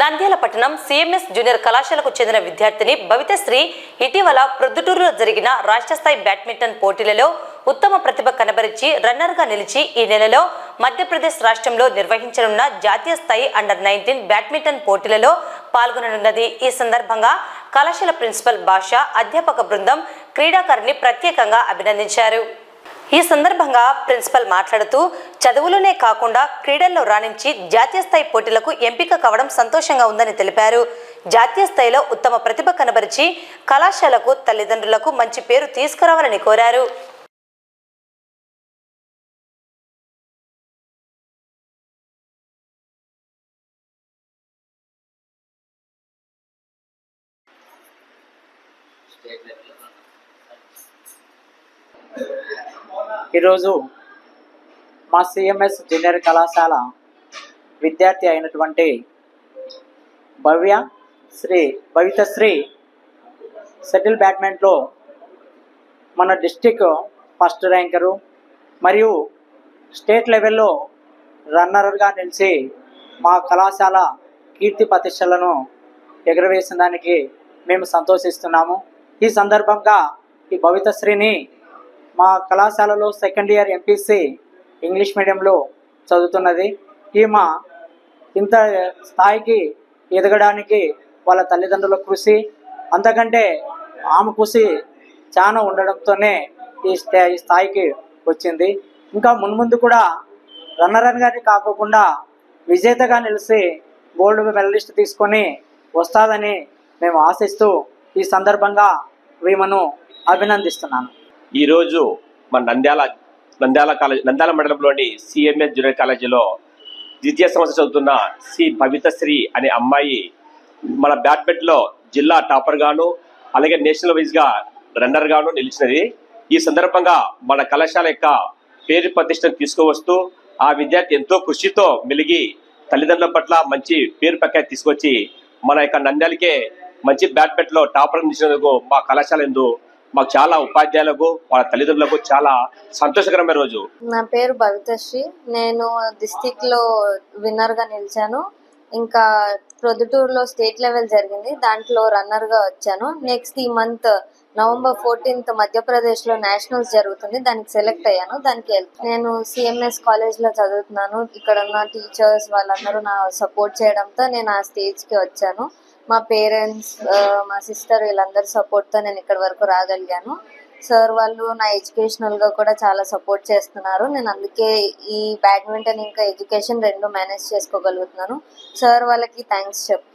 నంద్యాల పట్టణం CMS junior కళాశాలకు చెందిన విద్యార్థిని భవితశ్రీ ఇటీవల ప్రొద్దుటూరులో జరిగిన రాష్ట్ర స్థాయి బ్యాడ్మింటన్ పోటీలలో ఉత్తమ ప్రతిభ కనబరిచి రన్నర్గా నిలిచి ఈ నెలలో మధ్యప్రదేశ్ రాష్ట్రంలో నిర్వహించనున్న జాతీయ స్థాయి అండర్ నైన్టీన్ బ్యాడ్మింటన్ పోటీలలో పాల్గొననున్నది. ఈ సందర్భంగా కళాశాల ప్రిన్సిపల్ భాష అధ్యాపక బృందం క్రీడాకారిని ప్రత్యేకంగా అభినందించారు. ఈ సందర్భంగా ప్రిన్సిపల్ మాట్లాడుతూ చదువులోనే కాకుండా క్రీడల్లో రాణించి జాతీయ స్థాయి పోటీలకు ఎంపిక కావడం సంతోషంగా ఉందని తెలిపారు. జాతీయ స్థాయిలో ఉత్తమ ప్రతిభ కనబరిచి కళాశాలకు తల్లిదండ్రులకు మంచి పేరు తీసుకురావాలని కోరారు. ఈరోజు మా సిఎంఎస్ జూనియర్ కళాశాల విద్యార్థి అయినటువంటి భవ్య శ్రీ భవితశ్రీ సెటిల్ బ్యాడ్మింటన్లో మన డిస్టిక్ ఫస్ట్ ర్యాంకరు మరియు స్టేట్ లెవెల్లో రన్నర్గా నిలిచి మా కళాశాల కీర్తి ప్రతిష్టలను ఎగురవేసిన దానికి మేము సంతోషిస్తున్నాము. ఈ సందర్భంగా ఈ భవితశ్రీని మా కళాశాలలో సెకండ్ ఇయర్ ఎంపీసీ ఇంగ్లీష్ మీడియంలో చదువుతున్నది. ఈమె ఇంత స్థాయికి ఎదగడానికి వాళ్ళ తల్లిదండ్రుల కృషి అంతకంటే ఆమె కృషి చాలా ఉండడంతోనే ఈ ఈ స్థాయికి వచ్చింది. ఇంకా మున్ముందు కూడా రన్నర్ గారిని కాకోకుండా విజేతగా నిలిచి గోల్డ్ మెడలిస్ట్ తీసుకొని వస్తాదని మేము ఆశిస్తూ ఈ సందర్భంగా వీమను అభినందిస్తున్నాను. ఈరోజు మన నంద్యాల నంద్యాల కాలేజ్ నంద్యాల మండలంలోని సిఎంఎస్ జూనియర్ కాలేజీలో ద్వితీయ సంవత్సరం చదువుతున్న సి. భవితశ్రీ అనే అమ్మాయి మన బ్యాడ్మింటన్లో జిల్లా టాపర్ గాను అలాగే నేషనల్ వైజ్గా రన్నర్ గాను నిలిచినది. ఈ సందర్భంగా మన కళాశాల యొక్క పేరు ప్రతిష్టను తీసుకువస్తూ ఆ విద్యార్థి ఎంతో కృషితో మెలిగి తల్లిదండ్రుల పట్ల మంచి పేరు ప్రఖ్యాతి తీసుకొచ్చి మన యొక్క నంద్యాలకే మంచి బ్యాడ్మింటన్లో టాపర్ నిలిచినందుకు మా కళాశాల ఎందు మాకు చాలా ఉపాధ్యాయులకు వాళ్ళ తల్లిదండ్రులకు చాలా సంతోషకరమైన రోజు. నా పేరు భవితశ్రీ. నేను డిస్టిక్లో విన్నర్గా నిలిచాను. ఇంకా ప్రొద్దుటూరులో స్టేట్ లెవెల్ జరిగింది. దాంట్లో రన్నర్గా వచ్చాను. నెక్స్ట్ ఈ మంత్ నవంబర్ ఫోర్టీన్త్ మధ్యప్రదేశ్లో నేషనల్స్ జరుగుతుంది. దానికి సెలెక్ట్ అయ్యాను. దానికి వెళ్తాను నేను సిఎంఎస్ కాలేజ్లో చదువుతున్నాను. ఇక్కడ ఉన్న టీచర్స్ వాళ్ళందరూ నా సపోర్ట్ చేయడంతో నేను ఆ స్టేజ్కి వచ్చాను. మా పేరెంట్స్ మా సిస్టర్ వీళ్ళందరి సపోర్ట్తో నేను ఇక్కడ వరకు రాగలిగాను. సార్ వాళ్ళు నా ఎడ్యుకేషనల్గా కూడా చాలా సపోర్ట్ చేస్తున్నారు. నేను అందుకే ఈ బ్యాడ్మింటన్ ఇంకా ఎడ్యుకేషన్ రెండు మేనేజ్ చేసుకోగలుగుతున్నాను. సార్ వాళ్ళకి థ్యాంక్స్ చెప్తాను